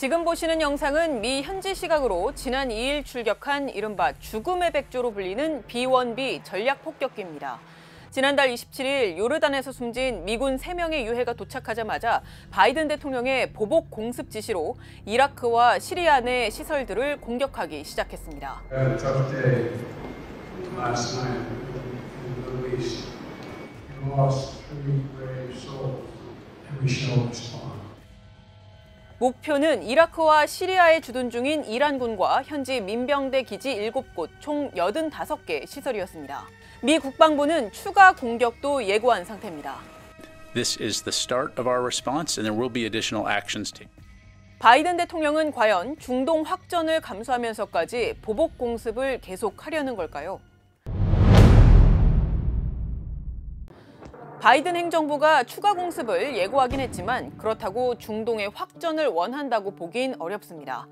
지금 보시는 영상은 미 현지 시각으로 지난 2일 출격한 이른바 죽음의 백조로 불리는 B-1B 전략 폭격기입니다. 지난달 27일 요르단에서 숨진 미군 3명의 유해가 도착하자마자 바이든 대통령의 보복 공습 지시로 이라크와 시리아 내 시설들을 공격하기 시작했습니다. 목표는 이라크와 시리아에 주둔 중인 이란군과 현지 민병대 기지 7곳 총 85개 시설이었습니다. 미 국방부는 추가 공격도 예고한 상태입니다. This is the start of our response, and there will be additional actions taken. 바이든 대통령은 과연 중동 확전을 감수하면서까지 보복 공습을 계속하려는 걸까요? 바이든 행정부가 추가 공습을 예고하긴 했지만 그렇다고 중동의 확전을 원한다고 보긴 어렵습니다.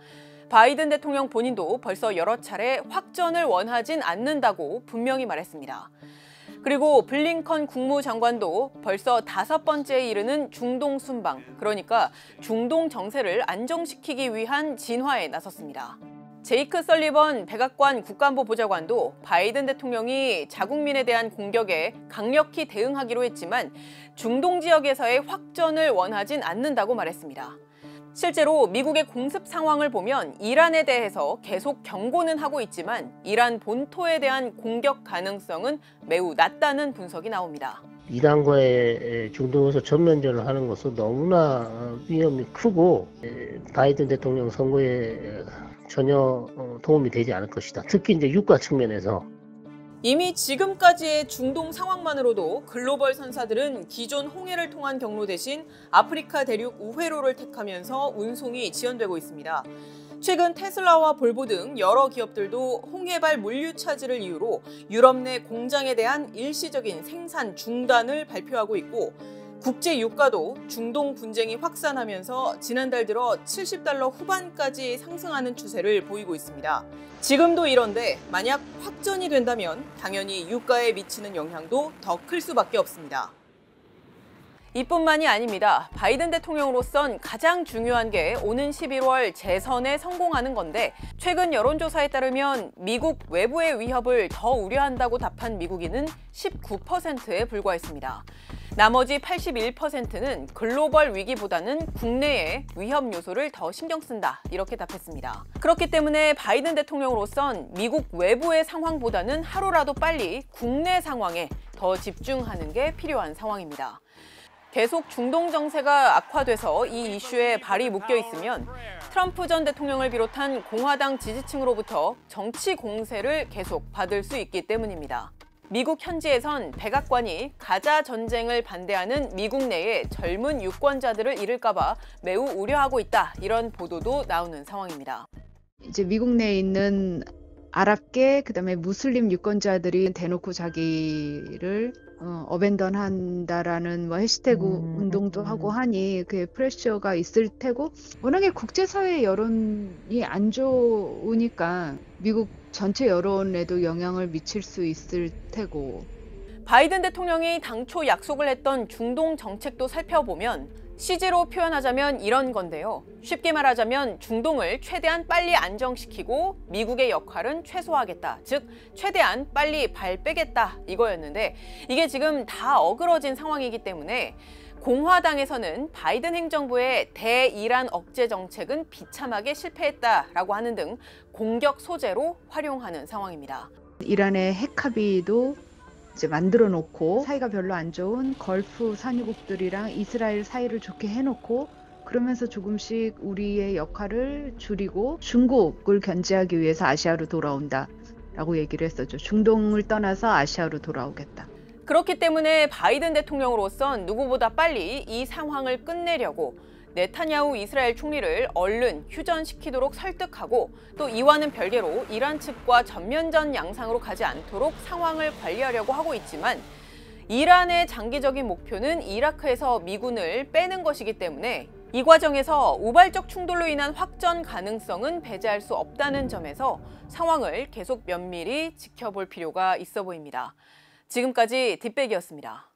바이든 대통령 본인도 벌써 여러 차례 확전을 원하진 않는다고 분명히 말했습니다. 그리고 블링컨 국무장관도 벌써 다섯 번째에 이르는 중동 순방, 그러니까 중동 정세를 안정시키기 위한 진화에 나섰습니다. 제이크 설리번 백악관 국가안보 보좌관도 바이든 대통령이 자국민에 대한 공격에 강력히 대응하기로 했지만 중동 지역에서의 확전을 원하진 않는다고 말했습니다. 실제로 미국의 공습 상황을 보면 이란에 대해서 계속 경고는 하고 있지만 이란 본토에 대한 공격 가능성은 매우 낮다는 분석이 나옵니다. 이란과의 중동에서 전면전을 하는 것은 너무나 위험이 크고 바이든 대통령 선거에 전혀 도움이 되지 않을 것이다. 특히 이제 유가 측면에서 이미 지금까지의 중동 상황만으로도 글로벌 선사들은 기존 홍해를 통한 경로 대신 아프리카 대륙 우회로를 택하면서 운송이 지연되고 있습니다. 최근 테슬라와 볼보 등 여러 기업들도 홍해발 물류 차질을 이유로 유럽 내 공장에 대한 일시적인 생산 중단을 발표하고 있고 국제 유가도 중동 분쟁이 확산하면서 지난달 들어 70달러 후반까지 상승하는 추세를 보이고 있습니다. 지금도 이런데 만약 확전이 된다면 당연히 유가에 미치는 영향도 더 클 수밖에 없습니다. 이뿐만이 아닙니다. 바이든 대통령으로선 가장 중요한 게 오는 11월 재선에 성공하는 건데 최근 여론조사에 따르면 미국 외부의 위협을 더 우려한다고 답한 미국인은 19%에 불과했습니다. 나머지 81%는 글로벌 위기보다는 국내의 위협 요소를 더 신경 쓴다 이렇게 답했습니다. 그렇기 때문에 바이든 대통령으로선 미국 외부의 상황보다는 하루라도 빨리 국내 상황에 더 집중하는 게 필요한 상황입니다. 계속 중동 정세가 악화돼서 이 이슈에 발이 묶여 있으면 트럼프 전 대통령을 비롯한 공화당 지지층으로부터 정치 공세를 계속 받을 수 있기 때문입니다. 미국 현지에선 백악관이 가자 전쟁을 반대하는 미국 내의 젊은 유권자들을 잃을까 봐 매우 우려하고 있다. 이런 보도도 나오는 상황입니다. 이제 미국 내에 있는 아랍계 그다음에 무슬림 유권자들이 대놓고 자기를 어, 어벤던 한다라는 뭐 해시태그 음, 운동도 음. 하고 하니 그 프레셔가 있을 테고 워낙에 국제사회 여론이 안 좋으니까 미국 전체 여론에도 영향을 미칠 수 있을 테고 바이든 대통령이 당초 약속을 했던 중동 정책도 살펴보면 CG로 표현하자면 이런 건데요. 쉽게 말하자면 중동을 최대한 빨리 안정시키고 미국의 역할은 최소화하겠다. 즉, 최대한 빨리 발 빼겠다. 이거였는데 이게 지금 다 어그러진 상황이기 때문에 공화당에서는 바이든 행정부의 대이란 억제 정책은 비참하게 실패했다라고 하는 등 공격 소재로 활용하는 상황입니다. 이란의 핵 합의도 이제 만들어 놓고 사이가 별로 안 좋은 걸프 산유국들이랑 이스라엘 사이를 좋게 해놓고 그러면서 조금씩 우리의 역할을 줄이고 중국을 견제하기 위해서 아시아로 돌아온다 라고 얘기를 했었죠. 중동을 떠나서 아시아로 돌아오겠다. 그렇기 때문에 바이든 대통령으로선 누구보다 빨리 이 상황을 끝내려고 네타냐후 이스라엘 총리를 얼른 휴전시키도록 설득하고 또 이와는 별개로 이란 측과 전면전 양상으로 가지 않도록 상황을 관리하려고 하고 있지만 이란의 장기적인 목표는 이라크에서 미군을 빼는 것이기 때문에 이 과정에서 우발적 충돌로 인한 확전 가능성은 배제할 수 없다는 점에서 상황을 계속 면밀히 지켜볼 필요가 있어 보입니다. 지금까지 뒷백이었습니다.